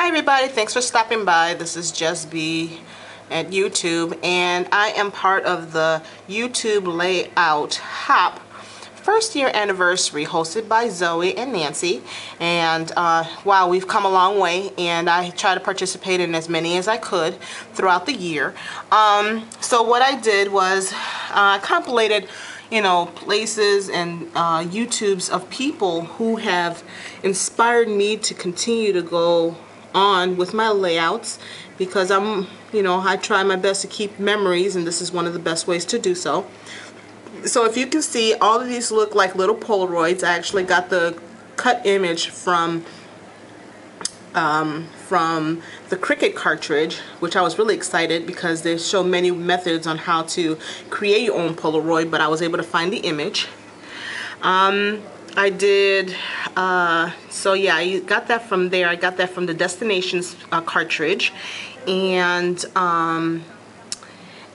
Hi everybody, thanks for stopping by. This is Just B at YouTube and I am part of the YouTube Layout Hop first year anniversary hosted by Zoe and Nancy and uh, wow we've come a long way and I try to participate in as many as I could throughout the year. Um, so what I did was uh, I compilated you know, places and uh, YouTubes of people who have inspired me to continue to go on with my layouts because I'm, you know, I try my best to keep memories and this is one of the best ways to do so. So if you can see, all of these look like little Polaroids. I actually got the cut image from um, from the Cricut cartridge, which I was really excited because they show many methods on how to create your own Polaroid, but I was able to find the image. Um, I did, uh, so yeah, I got that from there. I got that from the Destinations uh, cartridge. And, um,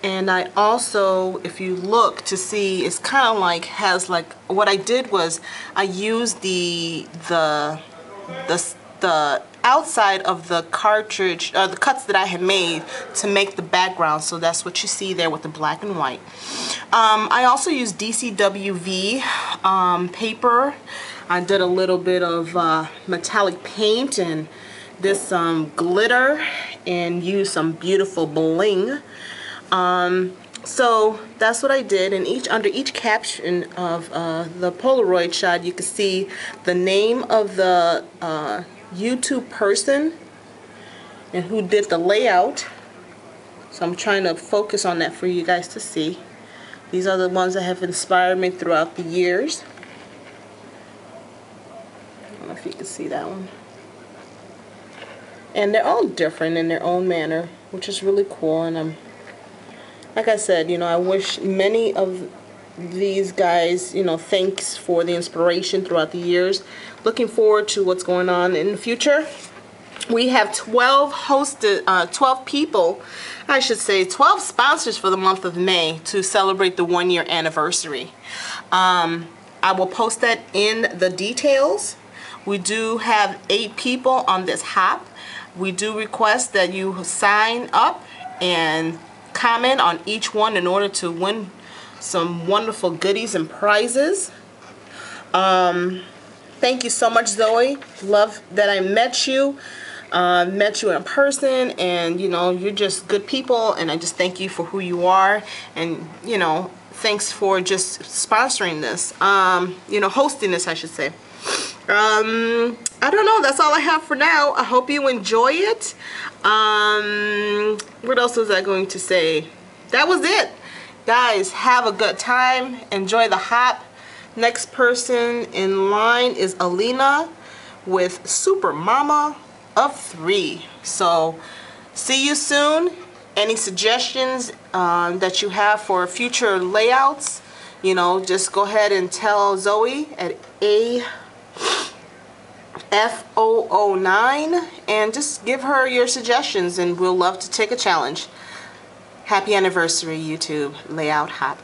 and I also, if you look to see, it's kind of like, has like, what I did was I used the, the, the, the outside of the cartridge, uh, the cuts that I had made to make the background. So that's what you see there with the black and white. Um, I also used DCWV um, paper. I did a little bit of uh, metallic paint and this um, glitter and used some beautiful bling. Um, so that's what I did and each under each caption of uh, the Polaroid shot you can see the name of the uh, YouTube person and who did the layout. So I'm trying to focus on that for you guys to see. These are the ones that have inspired me throughout the years. I don't know if you can see that one. And they're all different in their own manner, which is really cool. And I'm, like I said, you know, I wish many of these guys, you know, thanks for the inspiration throughout the years. Looking forward to what's going on in the future. We have 12 hosted, uh, 12 people, I should say, 12 sponsors for the month of May to celebrate the one year anniversary. Um, I will post that in the details. We do have eight people on this hop. We do request that you sign up and comment on each one in order to win some wonderful goodies and prizes. Um, thank you so much, Zoe. Love that I met you. Uh, met you in person and you know you're just good people and I just thank you for who you are and you know thanks for just sponsoring this um, you know hosting this I should say um, I don't know that's all I have for now I hope you enjoy it um, what else was I going to say that was it Guys, have a good time. Enjoy the hop. Next person in line is Alina with Super Mama of Three. So, see you soon. Any suggestions um, that you have for future layouts, you know, just go ahead and tell Zoe at A F009 and just give her your suggestions and we'll love to take a challenge. Happy anniversary, YouTube Layout Hop.